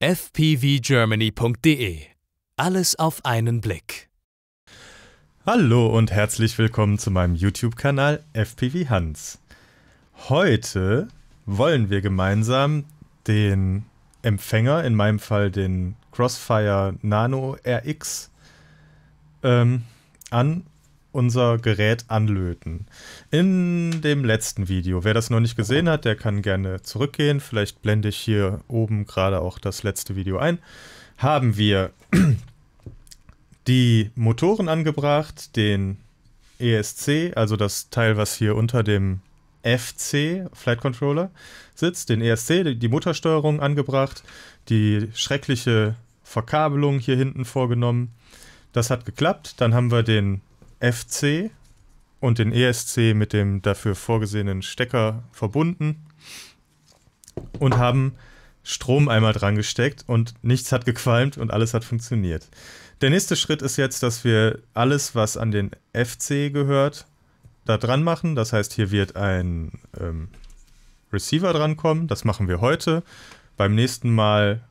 fpvgermany.de. Alles auf einen Blick. Hallo und herzlich willkommen zu meinem YouTube-Kanal FPV Hans. Heute wollen wir gemeinsam den Empfänger, in meinem Fall den Crossfire Nano RX, ähm, an unser Gerät anlöten. In dem letzten Video, wer das noch nicht gesehen hat, der kann gerne zurückgehen. Vielleicht blende ich hier oben gerade auch das letzte Video ein. Haben wir die Motoren angebracht, den ESC, also das Teil, was hier unter dem FC, Flight Controller, sitzt, den ESC, die Motorsteuerung angebracht, die schreckliche Verkabelung hier hinten vorgenommen. Das hat geklappt. Dann haben wir den FC und den ESC mit dem dafür vorgesehenen Stecker verbunden und haben Strom einmal dran gesteckt und nichts hat gequalmt und alles hat funktioniert. Der nächste Schritt ist jetzt, dass wir alles, was an den FC gehört, da dran machen. Das heißt, hier wird ein ähm, Receiver drankommen. Das machen wir heute. Beim nächsten Mal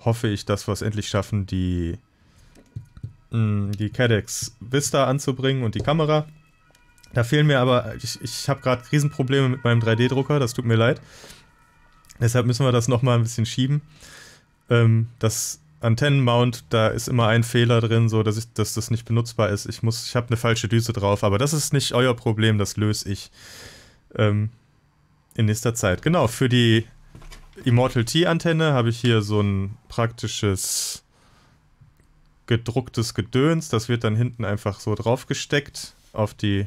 hoffe ich, dass wir es endlich schaffen, die Die CADEX Vista anzubringen und die Kamera. Da fehlen mir aber, ich, ich habe gerade Riesenprobleme mit meinem 3D-Drucker, das tut mir leid. Deshalb müssen wir das nochmal ein bisschen schieben. Ähm, das Antennenmount, da ist immer ein Fehler drin, so dass, ich, dass das nicht benutzbar ist. Ich ich habe eine falsche Düse drauf, aber das ist nicht euer Problem, das löse ich ähm, in nächster Zeit. Genau, für die Immortal T-Antenne habe ich hier so ein praktisches gedrucktes Gedöns. Das wird dann hinten einfach so draufgesteckt auf die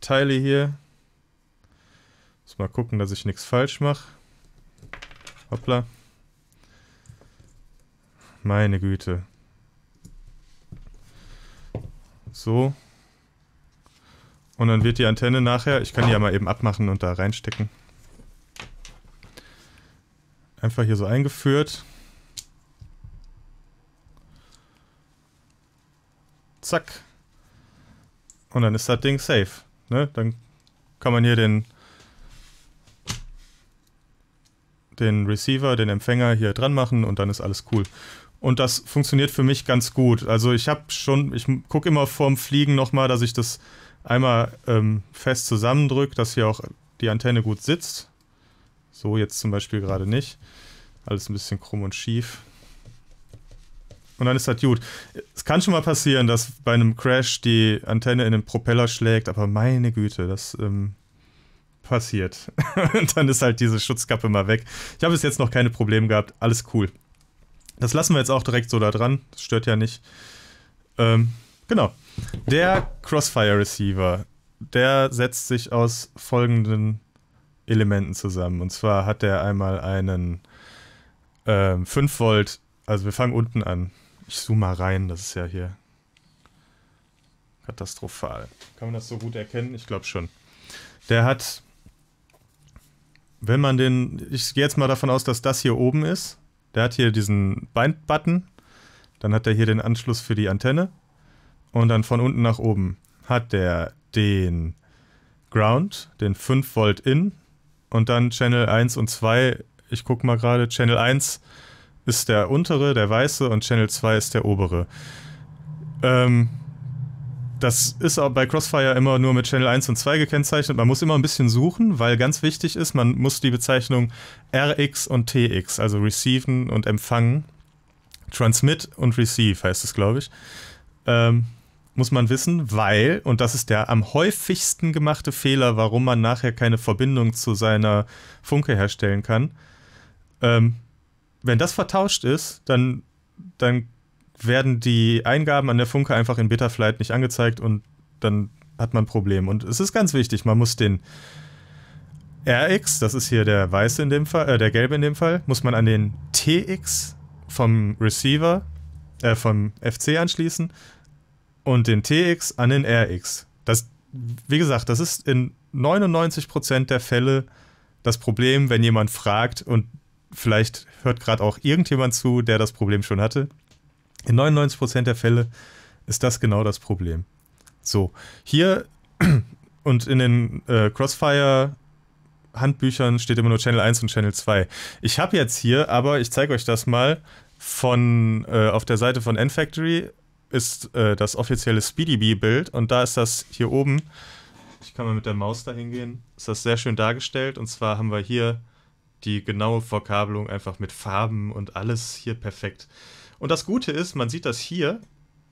Teile hier. Muss mal gucken, dass ich nichts falsch mache. Hoppla. Meine Güte. So. Und dann wird die Antenne nachher, ich kann die ja mal eben abmachen und da reinstecken. Einfach hier so eingeführt. Zack. Und dann ist das Ding safe. Ne? Dann kann man hier den, den Receiver, den Empfänger hier dran machen und dann ist alles cool. Und das funktioniert für mich ganz gut. Also ich habe schon, ich gucke immer vorm Fliegen nochmal, dass ich das einmal ähm, fest zusammendrücke, dass hier auch die Antenne gut sitzt. So jetzt zum Beispiel gerade nicht. Alles ein bisschen krumm und schief. Und dann ist das gut. Es kann schon mal passieren, dass bei einem Crash die Antenne in den Propeller schlägt, aber meine Güte, das ähm, passiert. Und dann ist halt diese Schutzkappe mal weg. Ich habe bis jetzt noch keine Probleme gehabt. Alles cool. Das lassen wir jetzt auch direkt so da dran. Das stört ja nicht. Ähm, genau. Der Crossfire Receiver, der setzt sich aus folgenden Elementen zusammen. Und zwar hat er einmal einen ähm, 5 Volt, also wir fangen unten an. Ich zoome mal rein, das ist ja hier katastrophal. Kann man das so gut erkennen? Ich glaube schon. Der hat, wenn man den, ich gehe jetzt mal davon aus, dass das hier oben ist. Der hat hier diesen Bind-Button. Dann hat er hier den Anschluss für die Antenne. Und dann von unten nach oben hat der den Ground, den 5 Volt in. Und dann Channel 1 und 2. Ich gucke mal gerade, Channel 1 ist der untere, der weiße, und Channel 2 ist der obere. Ähm, das ist auch bei Crossfire immer nur mit Channel 1 und 2 gekennzeichnet. Man muss immer ein bisschen suchen, weil ganz wichtig ist, man muss die Bezeichnung RX und TX, also receiven und empfangen, transmit und receive heißt es, glaube ich, ähm, muss man wissen, weil, und das ist der am häufigsten gemachte Fehler, warum man nachher keine Verbindung zu seiner Funke herstellen kann, ähm, wenn das vertauscht ist, dann, dann werden die Eingaben an der Funke einfach in Betaflight nicht angezeigt und dann hat man ein Problem. Und es ist ganz wichtig, man muss den RX, das ist hier der weiße in dem Fall, äh, der gelbe in dem Fall, muss man an den TX vom Receiver, äh, vom FC anschließen und den TX an den RX. Das, wie gesagt, das ist in 99% der Fälle das Problem, wenn jemand fragt und vielleicht hört gerade auch irgendjemand zu, der das Problem schon hatte. In 99% der Fälle ist das genau das Problem. So, hier und in den äh, Crossfire Handbüchern steht immer nur Channel 1 und Channel 2. Ich habe jetzt hier, aber ich zeige euch das mal, von äh, auf der Seite von N-Factory ist äh, das offizielle SpeedyB-Bild und da ist das hier oben, ich kann mal mit der Maus da hingehen, ist das sehr schön dargestellt und zwar haben wir hier die genaue Verkabelung einfach mit Farben und alles hier perfekt. Und das Gute ist, man sieht das hier,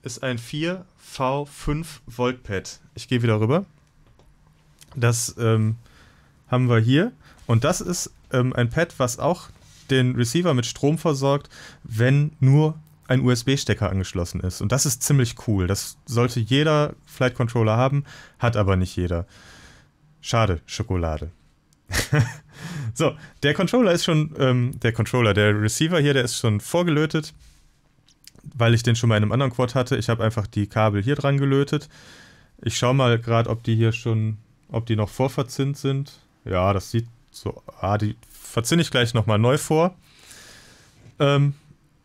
ist ein 4V5 Volt Pad. Ich gehe wieder rüber. Das ähm, haben wir hier. Und das ist ähm, ein Pad, was auch den Receiver mit Strom versorgt, wenn nur ein USB-Stecker angeschlossen ist. Und das ist ziemlich cool. Das sollte jeder Flight Controller haben, hat aber nicht jeder. Schade, Schokolade. so, der Controller ist schon, ähm, der Controller, der Receiver hier, der ist schon vorgelötet, weil ich den schon mal in einem anderen Quad hatte. Ich habe einfach die Kabel hier dran gelötet. Ich schaue mal gerade, ob die hier schon, ob die noch vorverzinnt sind. Ja, das sieht so, ah, die verzinne ich gleich nochmal neu vor. Ähm,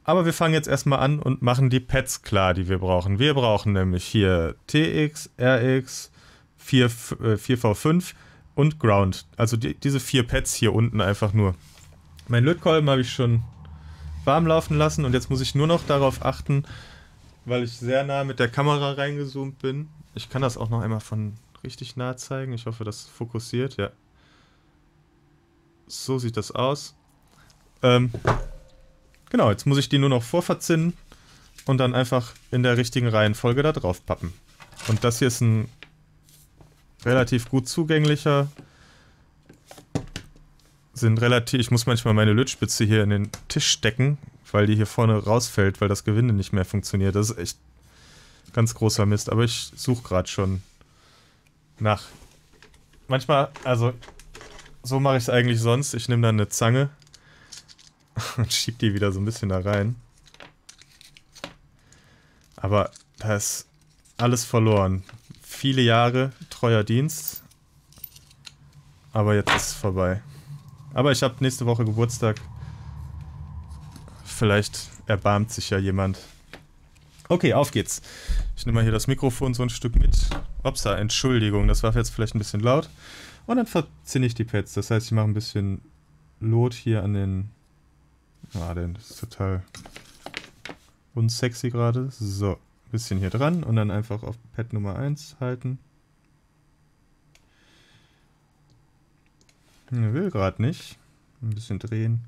aber wir fangen jetzt erstmal an und machen die Pads klar, die wir brauchen. Wir brauchen nämlich hier TX, RX, 4, äh, 4V5 und Ground. Also die, diese vier Pads hier unten einfach nur. Mein Lötkolben habe ich schon warm laufen lassen und jetzt muss ich nur noch darauf achten, weil ich sehr nah mit der Kamera reingezoomt bin. Ich kann das auch noch einmal von richtig nah zeigen. Ich hoffe, das fokussiert. Ja. So sieht das aus. Ähm, genau, jetzt muss ich die nur noch vorverzinnen und dann einfach in der richtigen Reihenfolge da drauf pappen. Und das hier ist ein relativ gut zugänglicher. Sind relativ, ich muss manchmal meine Lötspitze hier in den Tisch stecken, weil die hier vorne rausfällt, weil das Gewinde nicht mehr funktioniert. Das ist echt ganz großer Mist, aber ich suche gerade schon nach. Manchmal, also so mache ich es eigentlich sonst. Ich nehme dann eine Zange und schiebe die wieder so ein bisschen da rein. Aber da ist alles verloren viele Jahre treuer Dienst. Aber jetzt ist es vorbei. Aber ich habe nächste Woche Geburtstag. Vielleicht erbarmt sich ja jemand. Okay, auf geht's. Ich nehme mal hier das Mikrofon so ein Stück mit. Upsa, Entschuldigung, das war jetzt vielleicht ein bisschen laut. Und dann verzinne ich die Pads. Das heißt, ich mache ein bisschen Lot hier an den... Ah, denn das ist total unsexy gerade. So bisschen hier dran und dann einfach auf Pad Nummer 1 halten. Er will gerade nicht. Ein bisschen drehen.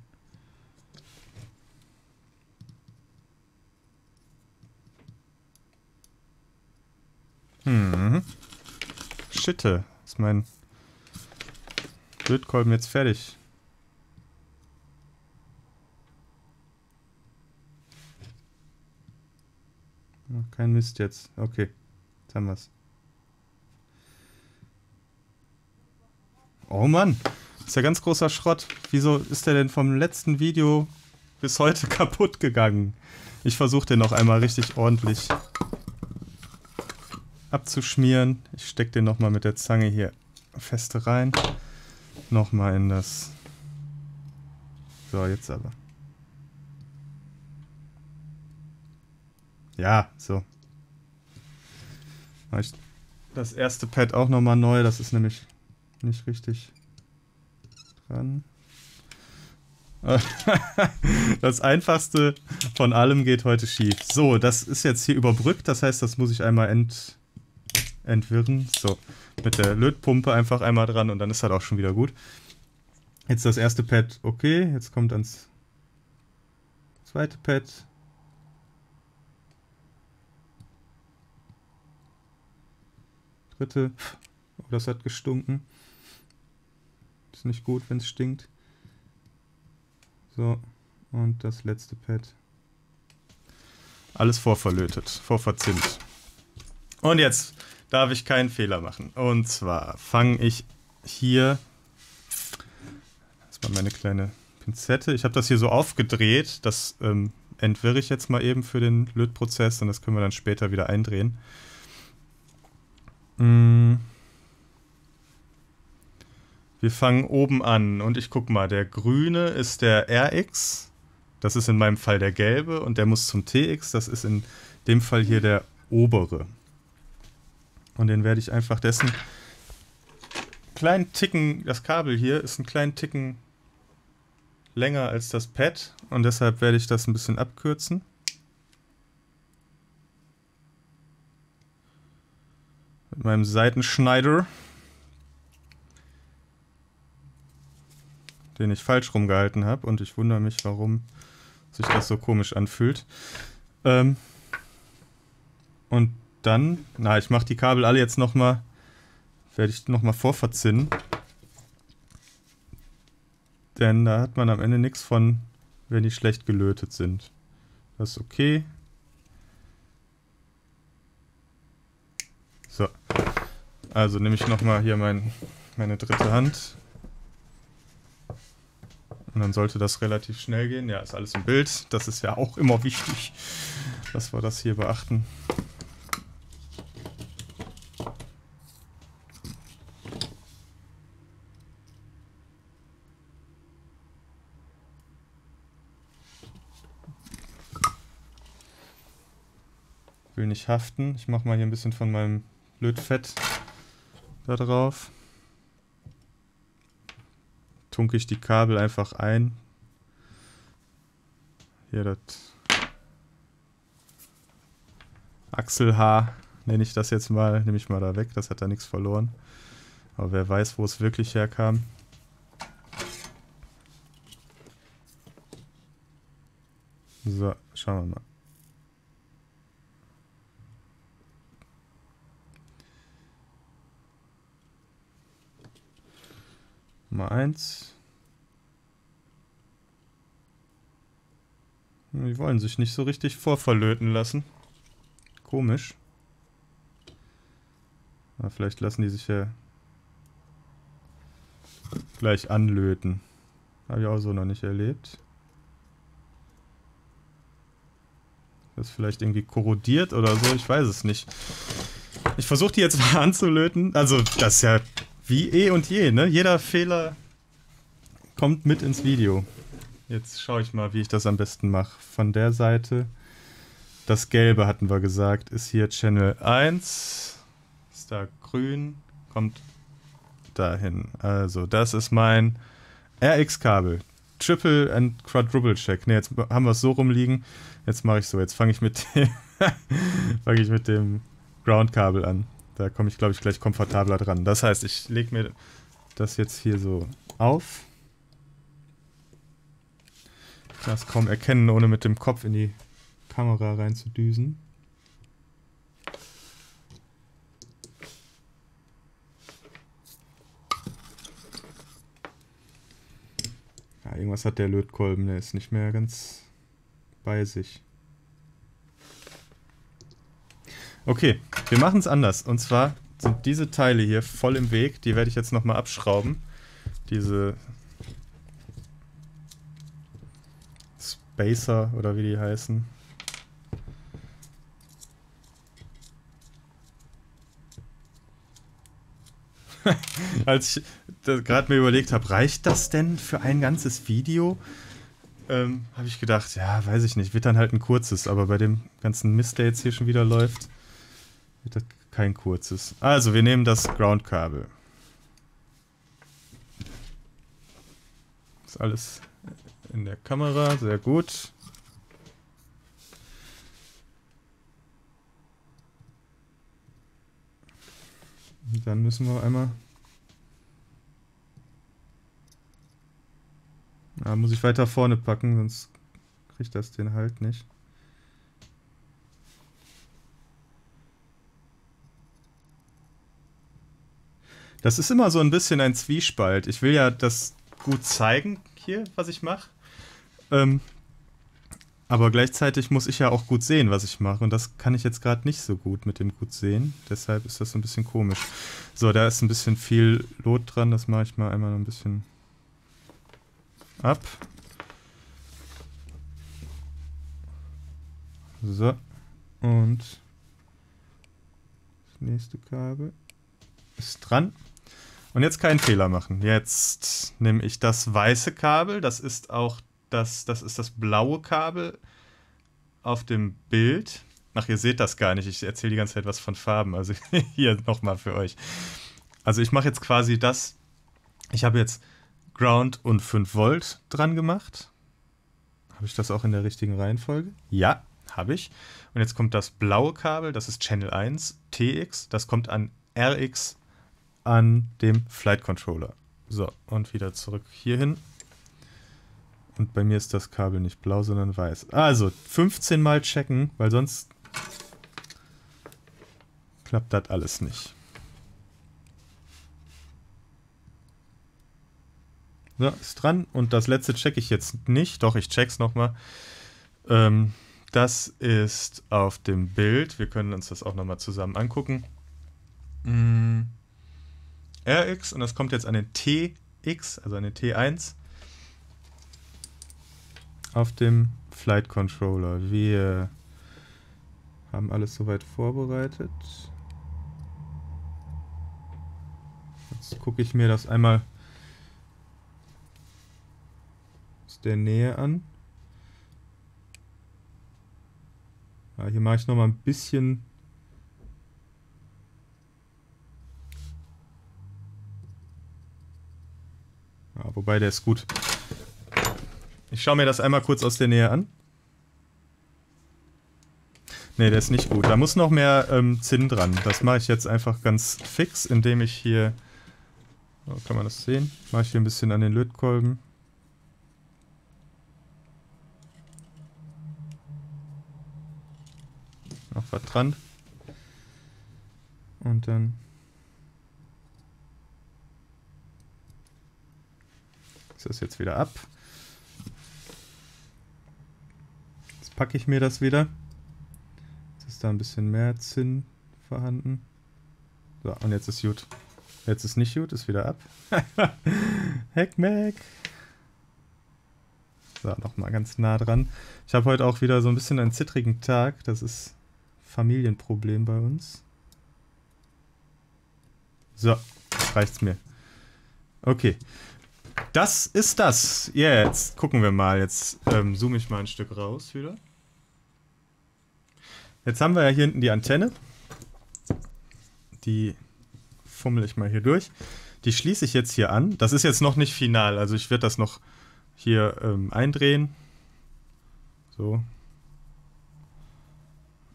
Hm. Schitte. Ist mein Lötkolben jetzt fertig? Kein Mist jetzt. Okay, jetzt haben wir's. Oh Mann, ist ja ganz großer Schrott. Wieso ist der denn vom letzten Video bis heute kaputt gegangen? Ich versuche den noch einmal richtig ordentlich abzuschmieren. Ich stecke den nochmal mit der Zange hier feste rein. Nochmal in das... So, jetzt aber. Ja, so. Das erste Pad auch nochmal neu, das ist nämlich nicht richtig dran. das einfachste von allem geht heute schief. So, das ist jetzt hier überbrückt, das heißt, das muss ich einmal ent entwirren. So, mit der Lötpumpe einfach einmal dran und dann ist das auch schon wieder gut. Jetzt das erste Pad okay, jetzt kommt ans zweite Pad. Dritte. Oh, das hat gestunken. Ist nicht gut, wenn es stinkt. So, und das letzte Pad. Alles vorverlötet, vorverzinnt. Und jetzt darf ich keinen Fehler machen. Und zwar fange ich hier. Das war meine kleine Pinzette. Ich habe das hier so aufgedreht. Das ähm, entwirre ich jetzt mal eben für den Lötprozess und das können wir dann später wieder eindrehen. Mm. Wir fangen oben an und ich guck mal, der grüne ist der RX, das ist in meinem Fall der gelbe und der muss zum TX, das ist in dem Fall hier der obere. Und den werde ich einfach dessen kleinen Ticken, das Kabel hier ist einen kleinen Ticken länger als das Pad und deshalb werde ich das ein bisschen abkürzen. Mit meinem Seitenschneider. Den ich falsch rumgehalten habe und ich wundere mich, warum sich das so komisch anfühlt. Ähm und dann, na, ich mache die Kabel alle jetzt nochmal, werde ich nochmal vorverzinnen. Denn da hat man am Ende nichts von, wenn die schlecht gelötet sind. Das ist okay. So. Also nehme ich nochmal hier mein, meine dritte Hand. Und dann sollte das relativ schnell gehen. Ja, ist alles im Bild. Das ist ja auch immer wichtig, dass wir das hier beachten. will nicht haften. Ich mache mal hier ein bisschen von meinem Lötfett da drauf. Tunke ich die Kabel einfach ein. Hier das Achselhaar nenne ich das jetzt mal. Nehme ich mal da weg, das hat da nichts verloren. Aber wer weiß, wo es wirklich herkam. So, schauen wir mal. Nummer 1. Die wollen sich nicht so richtig vorverlöten lassen. Komisch. Aber vielleicht lassen die sich ja gleich anlöten. Habe ich auch so noch nicht erlebt. Das ist vielleicht irgendwie korrodiert oder so, ich weiß es nicht. Ich versuche die jetzt mal anzulöten. Also, das ist ja wie eh und je, ne? Jeder Fehler kommt mit ins Video. Jetzt schaue ich mal, wie ich das am besten mache. Von der Seite, das Gelbe hatten wir gesagt, ist hier Channel 1. Ist da grün, kommt dahin. Also, das ist mein RX-Kabel. Triple and Quadruple Check. Ne, jetzt haben wir es so rumliegen. Jetzt mache ich so. Jetzt fange ich mit dem, fange ich mit dem Ground-Kabel an. Da komme ich, glaube ich, gleich komfortabler dran. Das heißt, ich lege mir das jetzt hier so auf. Ich kann es kaum erkennen, ohne mit dem Kopf in die Kamera reinzudüsen. Ja, irgendwas hat der Lötkolben, der ist nicht mehr ganz bei sich. Okay, wir machen es anders. Und zwar sind diese Teile hier voll im Weg. Die werde ich jetzt nochmal abschrauben. Diese Spacer oder wie die heißen. Als ich gerade mir überlegt habe, reicht das denn für ein ganzes Video? Ähm, habe ich gedacht, ja, weiß ich nicht, wird dann halt ein kurzes, aber bei dem ganzen Mist, der jetzt hier schon wieder läuft, wird das kein kurzes. Also, wir nehmen das Ground-Kabel. Ist alles in der Kamera, sehr gut. Dann müssen wir einmal... Da muss ich weiter vorne packen, sonst kriegt das den halt nicht. Das ist immer so ein bisschen ein Zwiespalt. Ich will ja das gut zeigen hier, was ich mache. Ähm, aber gleichzeitig muss ich ja auch gut sehen, was ich mache. Und das kann ich jetzt gerade nicht so gut mit dem gut sehen. Deshalb ist das so ein bisschen komisch. So, da ist ein bisschen viel Lot dran. Das mache ich mal einmal ein bisschen ab. So. Und das nächste Kabel ist dran. Und jetzt keinen Fehler machen. Jetzt nehme ich das weiße Kabel. Das ist auch das, das ist das blaue Kabel auf dem Bild. Ach, ihr seht das gar nicht. Ich erzähle die ganze Zeit was von Farben. Also hier nochmal für euch. Also ich mache jetzt quasi das. Ich habe jetzt Ground und 5 Volt dran gemacht. Habe ich das auch in der richtigen Reihenfolge? Ja, habe ich. Und jetzt kommt das blaue Kabel, das ist Channel 1, TX. Das kommt an RX an dem Flight Controller. So, und wieder zurück hierhin. Und bei mir ist das Kabel nicht blau, sondern weiß. Also, 15 Mal checken, weil sonst klappt das alles nicht. So, ist dran. Und das letzte checke ich jetzt nicht. Doch, ich check's nochmal. Ähm, das ist auf dem Bild. Wir können uns das auch nochmal zusammen angucken. RX und das kommt jetzt an den TX, also an den T1 auf dem Flight Controller. Wir haben alles soweit vorbereitet. Jetzt gucke ich mir das einmal aus der Nähe an. Ja, hier mache ich noch mal ein bisschen wobei der ist gut. Ich schaue mir das einmal kurz aus der Nähe an. Ne, der ist nicht gut. Da muss noch mehr ähm, Zinn dran. Das mache ich jetzt einfach ganz fix, indem ich hier... Oh, kann man das sehen? Mache ich hier ein bisschen an den Lötkolben. Noch was dran. Und dann... Ist das jetzt wieder ab. packe ich mir das wieder. Jetzt ist da ein bisschen mehr Zinn vorhanden. So, und jetzt ist gut. Jetzt ist nicht gut, ist wieder ab. Heckmeck. So, nochmal ganz nah dran. Ich habe heute auch wieder so ein bisschen einen zittrigen Tag. Das ist Familienproblem bei uns. So, reicht's mir. Okay. Das ist das. Jetzt gucken wir mal. Jetzt ähm, zoome ich mal ein Stück raus wieder. Jetzt haben wir ja hier hinten die Antenne. Die fummel ich mal hier durch. Die schließe ich jetzt hier an. Das ist jetzt noch nicht final. Also ich werde das noch hier ähm, eindrehen. So.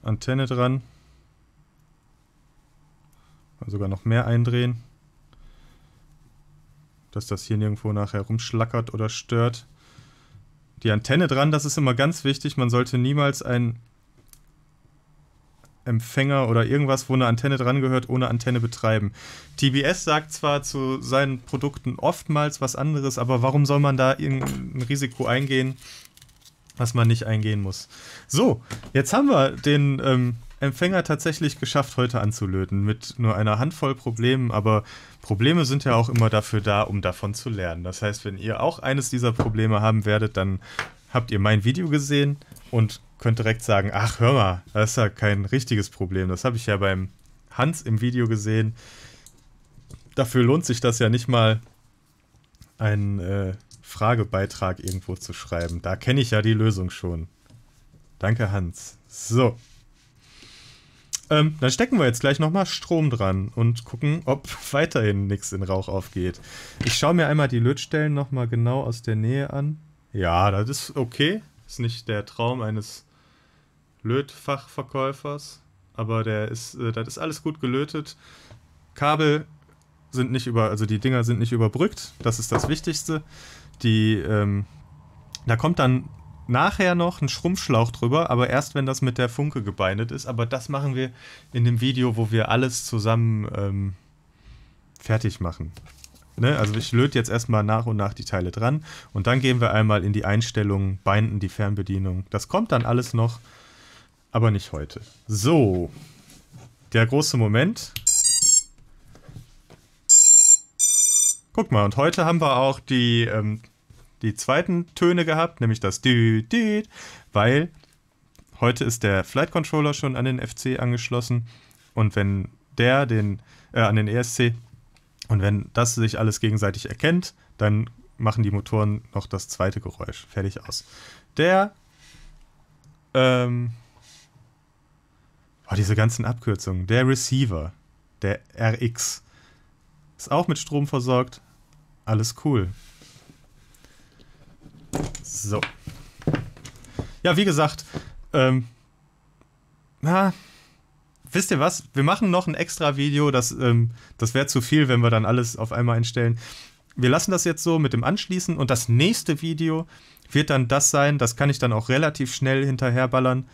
Antenne dran. Sogar noch mehr eindrehen dass das hier nirgendwo nachher rumschlackert oder stört. Die Antenne dran, das ist immer ganz wichtig. Man sollte niemals einen Empfänger oder irgendwas, wo eine Antenne dran gehört, ohne Antenne betreiben. TBS sagt zwar zu seinen Produkten oftmals was anderes, aber warum soll man da irgendein Risiko eingehen, was man nicht eingehen muss? So, jetzt haben wir den ähm, Empfänger tatsächlich geschafft, heute anzulöten, mit nur einer Handvoll Problemen, aber Probleme sind ja auch immer dafür da, um davon zu lernen. Das heißt, wenn ihr auch eines dieser Probleme haben werdet, dann habt ihr mein Video gesehen und könnt direkt sagen, ach hör mal, das ist ja kein richtiges Problem. Das habe ich ja beim Hans im Video gesehen. Dafür lohnt sich das ja nicht mal, einen äh, Fragebeitrag irgendwo zu schreiben. Da kenne ich ja die Lösung schon. Danke, Hans. So. Ähm, dann stecken wir jetzt gleich nochmal Strom dran und gucken, ob weiterhin nichts in Rauch aufgeht. Ich schaue mir einmal die Lötstellen nochmal genau aus der Nähe an. Ja, das ist okay. Ist nicht der Traum eines Lötfachverkäufers, aber der ist, äh, das ist alles gut gelötet. Kabel sind nicht über, also die Dinger sind nicht überbrückt. Das ist das Wichtigste. Die, ähm, da kommt dann nachher noch einen Schrumpfschlauch drüber, aber erst wenn das mit der Funke gebeindet ist. Aber das machen wir in dem Video, wo wir alles zusammen ähm, fertig machen. Ne? Also ich löte jetzt erstmal nach und nach die Teile dran und dann gehen wir einmal in die Einstellungen, binden die Fernbedienung. Das kommt dann alles noch, aber nicht heute. So, der große Moment. Guck mal, und heute haben wir auch die ähm, die zweiten Töne gehabt, nämlich das Dü, Dü, weil heute ist der Flight Controller schon an den FC angeschlossen und wenn der den, äh, an den ESC und wenn das sich alles gegenseitig erkennt, dann machen die Motoren noch das zweite Geräusch. Fertig aus. Der, ähm, oh, diese ganzen Abkürzungen, der Receiver, der RX, ist auch mit Strom versorgt. Alles cool. So. Ja, wie gesagt, ähm, na, wisst ihr was? Wir machen noch ein extra Video. Das, ähm, das wäre zu viel, wenn wir dann alles auf einmal einstellen. Wir lassen das jetzt so mit dem Anschließen und das nächste Video wird dann das sein. Das kann ich dann auch relativ schnell hinterherballern.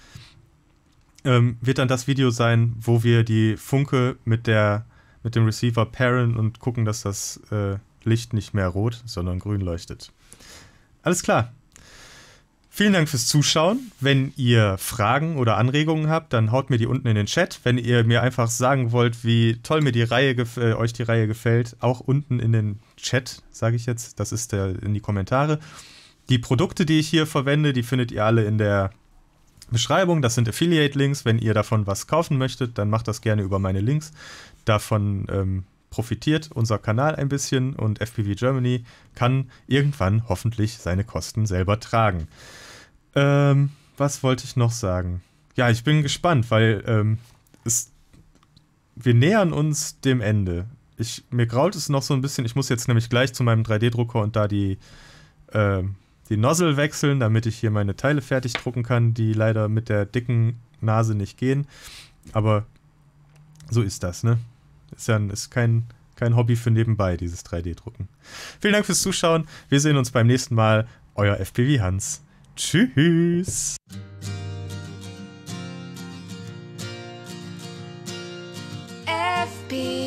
Ähm, wird dann das Video sein, wo wir die Funke mit der mit dem Receiver pairen und gucken, dass das äh, Licht nicht mehr rot, sondern grün leuchtet. Alles klar. Vielen Dank fürs Zuschauen. Wenn ihr Fragen oder Anregungen habt, dann haut mir die unten in den Chat. Wenn ihr mir einfach sagen wollt, wie toll mir die Reihe äh, euch die Reihe gefällt, auch unten in den Chat, sage ich jetzt. Das ist der in die Kommentare. Die Produkte, die ich hier verwende, die findet ihr alle in der Beschreibung. Das sind Affiliate-Links. Wenn ihr davon was kaufen möchtet, dann macht das gerne über meine Links. Davon ähm, profitiert unser Kanal ein bisschen und FPV Germany kann irgendwann hoffentlich seine Kosten selber tragen. Ähm, was wollte ich noch sagen? Ja, ich bin gespannt, weil ähm, es, wir nähern uns dem Ende. Ich, mir grault es noch so ein bisschen. Ich muss jetzt nämlich gleich zu meinem 3D-Drucker und da die, äh, die Nozzle wechseln, damit ich hier meine Teile fertig drucken kann, die leider mit der dicken Nase nicht gehen. Aber so ist das, ne? Ist ja ist kein, kein Hobby für nebenbei, dieses 3D-Drucken. Vielen Dank fürs Zuschauen. Wir sehen uns beim nächsten Mal. Euer FPV Hans. Tschüss. FB